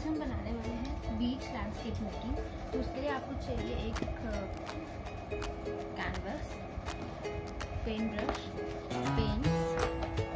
आज हम बनाने वाले हैं बीच लैंडस्केप मेकिंग तो उसके लिए आपको चाहिए एक canvas pen brush pen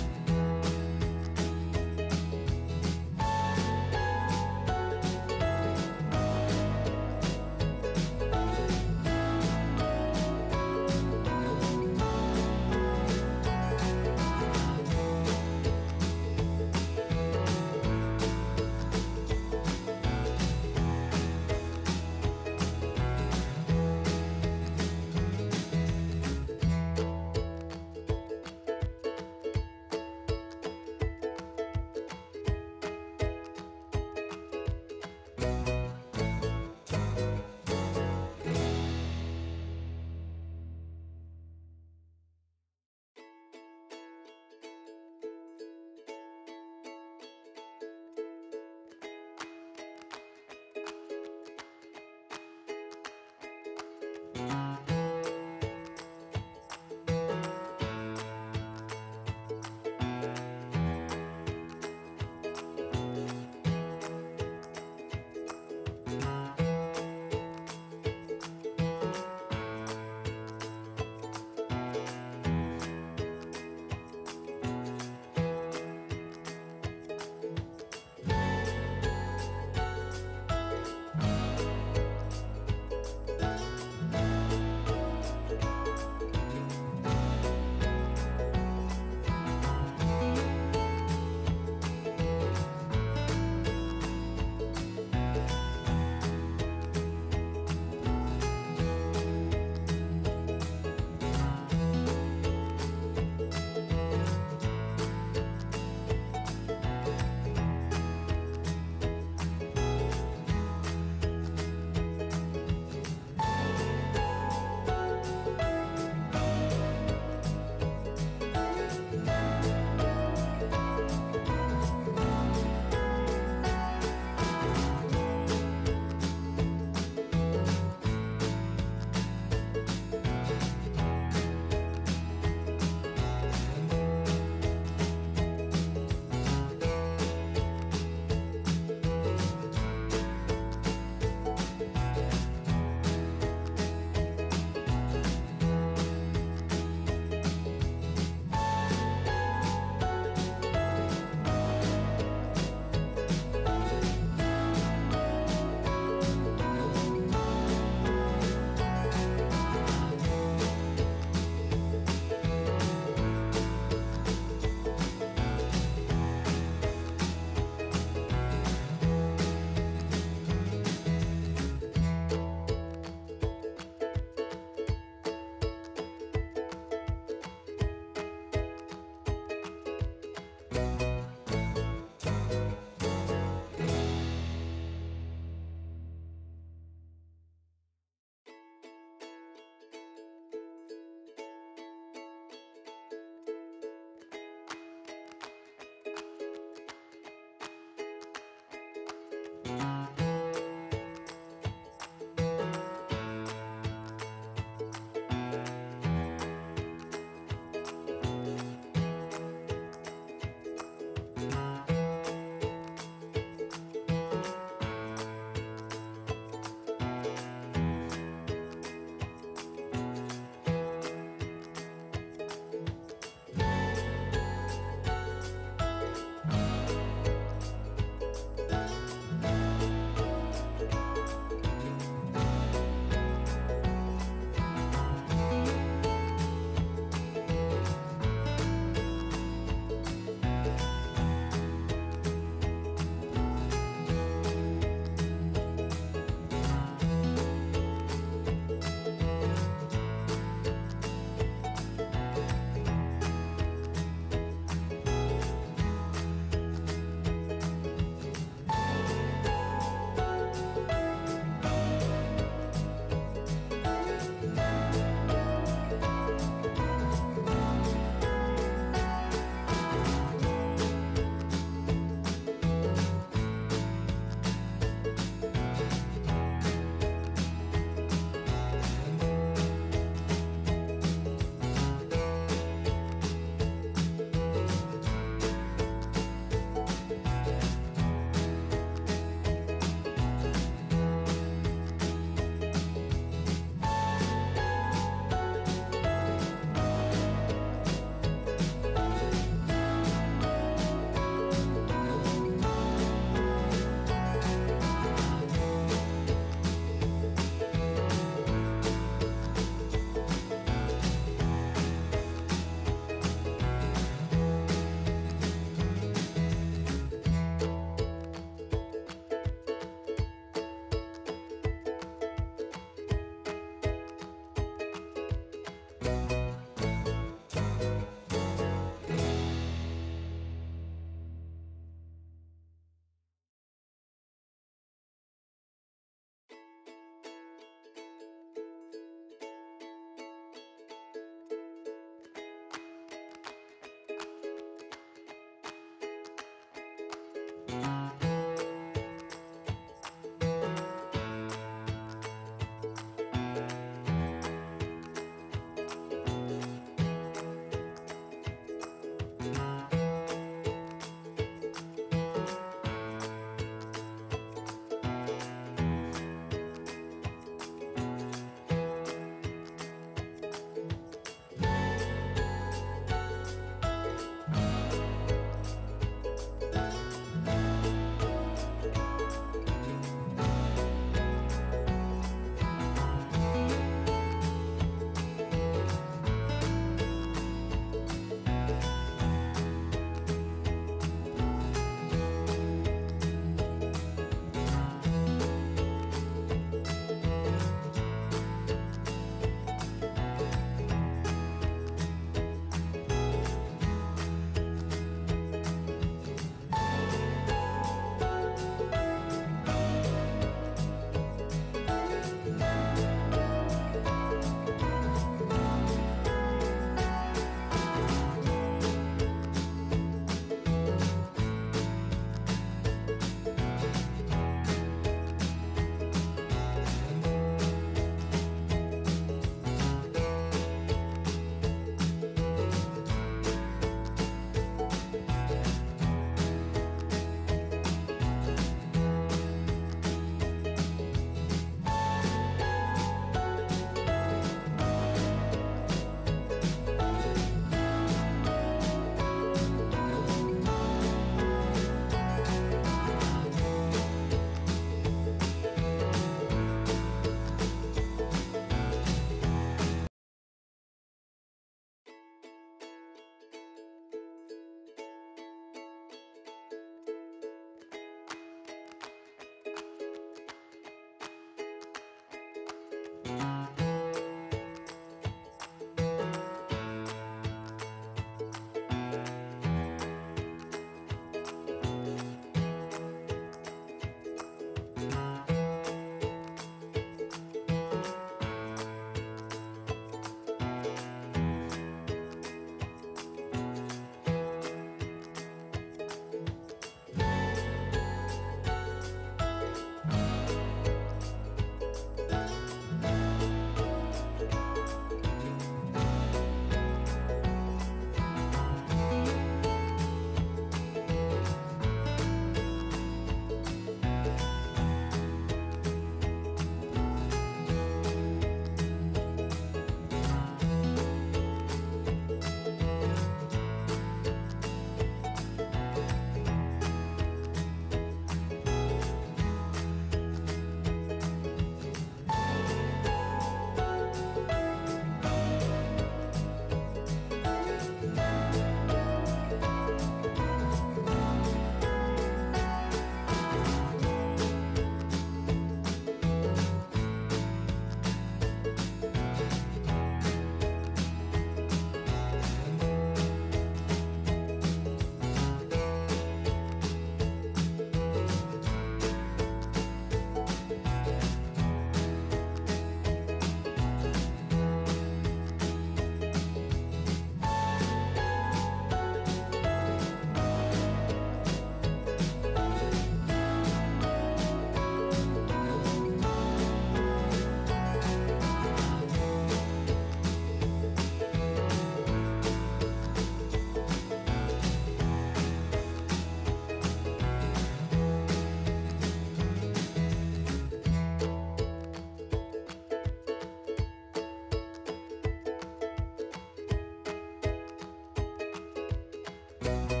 Bye.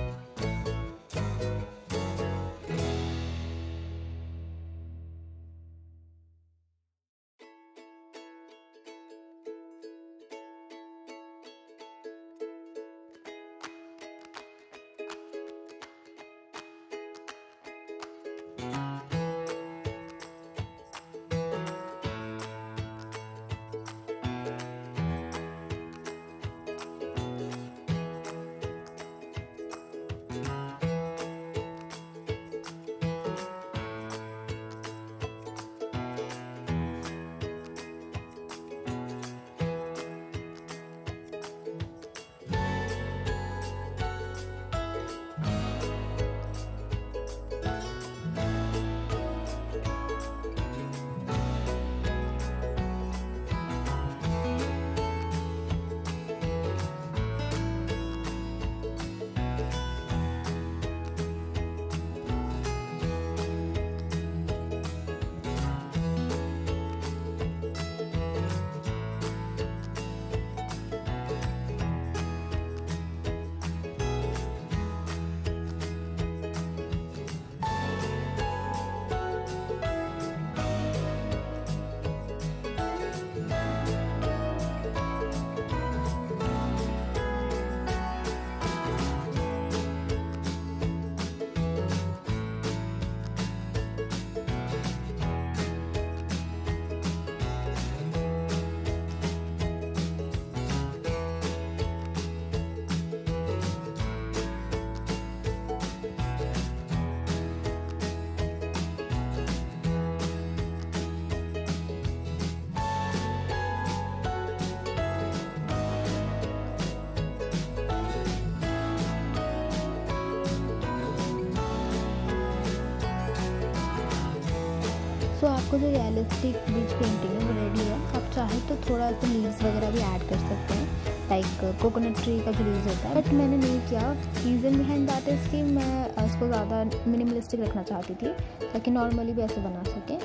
आपको जो रियलिस्टिक बीच पेंटिंग है, वो रेडी है। आप चाहे तो थोड़ा सा लीव्स वगैरह भी ऐड कर सकते हैं। लाइक कोकोनट ट्री का जो लीव्स होता है। बट मैंने नहीं किया। रीज़न बिहाइंड दैट इज़ कि मैं इसको ज़्यादा मिनिमलिस्टिक रखना चाहती थी, ताकि नॉर्मली भी ऐसे बना सकें।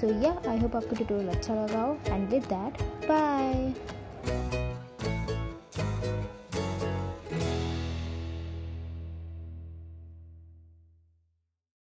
सो या आई होप आपको ट्यूटोरियल अच्छा लगा हो। And with that bye